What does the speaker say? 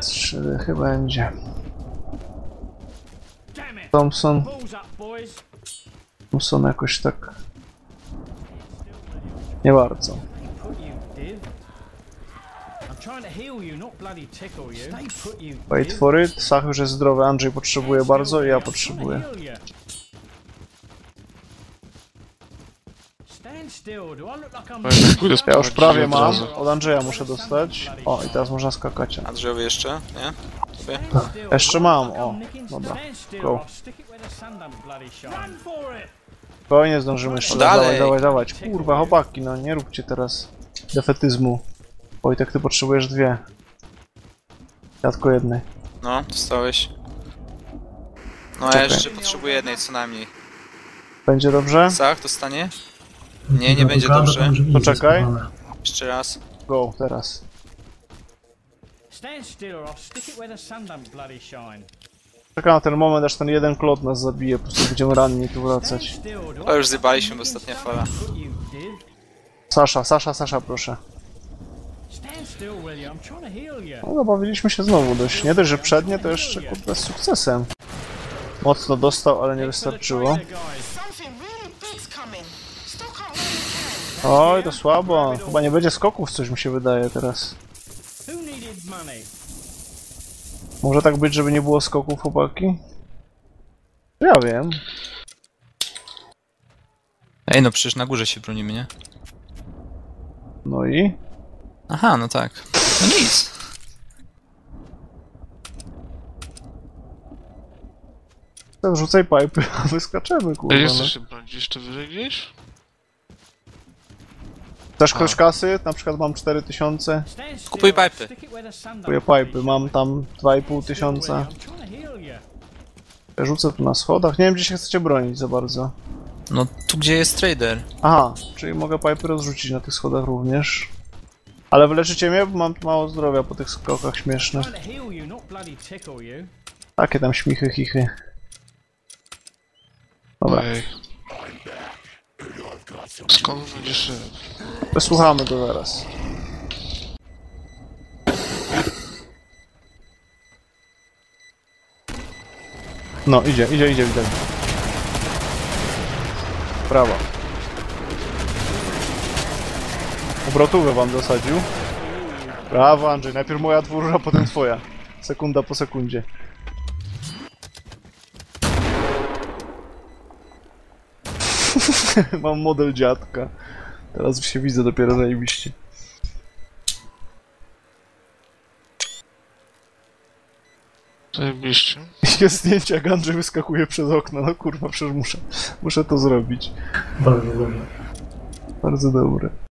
Trzy dychy będzie. Thompson! Thompson jakoś tak... Nie bardzo. Wait for it. Sach już jest zdrowy, Andrzej potrzebuje bardzo i ja potrzebuję. Ja już prawie mam. Od Andrzeja muszę dostać. O, i teraz można skakać. Andrzejowi jeszcze? Nie? Jeszcze mam, o, dobra. Go. Spokojnie zdążymy jeszcze. Dalej. Dawaj, dawaj, dawać. Kurwa, chłopaki, no nie róbcie teraz defetyzmu. Wojtek, ty potrzebujesz dwie. Ja tylko jednej. No, dostałeś. No ja jeszcze potrzebuję jednej co najmniej. Będzie dobrze? Zach, dostanie? Nie, nie będzie dobrze. Poczekaj. Jeszcze raz. Go, teraz. Stand still or I'll stick it where the sun don't bloody shine. Czekam na ten moment, aż ten jeden klot nas zabije. Po prostu będziemy ranni tu wracać. To już zjebaliśmy, I'm ostatnia fala. Sasza, Sasza, Sasza, proszę. No, zabawiliśmy się znowu dość. Nie dość, że przednie, to jeszcze kurde z sukcesem. Mocno dostał, ale nie wystarczyło. Oj, to słabo. Chyba nie będzie skoków, coś mi się wydaje teraz. Może tak być, żeby nie było skoków, chłopaki? Ja wiem. Ej, no przecież na górze się bronimy, nie? No i? Aha, no tak. No nic. To rzucaj pipy, a wyskaczemy, kurwa. Ej, No. się bronić jeszcze wyżej gdzieś? Chcesz ktoś kasy? Na przykład mam 4000. Stand still. Kupuj pipy. Kupuję pipy, mam tam 2,5 tysiąca. You. Rzucę tu na schodach. Nie wiem, gdzie się chcecie bronić za bardzo. No tu gdzie jest trader? Aha, czyli mogę pipy rozrzucić na tych schodach również. Ale wyleczycie mnie, bo mam mało zdrowia po tych skokach śmiesznych. Takie tam śmichy, chichy. Dobra, Ej. Skąd będziesz... wysłuchamy to zaraz. No, idzie, idzie, idzie, widać. Brawo. Obrotówę wam dosadził. Brawo, Andrzej. Najpierw moja dwóra, potem twoja. Sekunda po sekundzie. Mam model dziadka. Teraz się widzę dopiero zajebiście. Zajebiście. Jest zdjęcie, jak Andrzej wyskakuje przez okno. No kurwa, przecież muszę, muszę to zrobić. Bardzo dobrze. Bardzo dobre.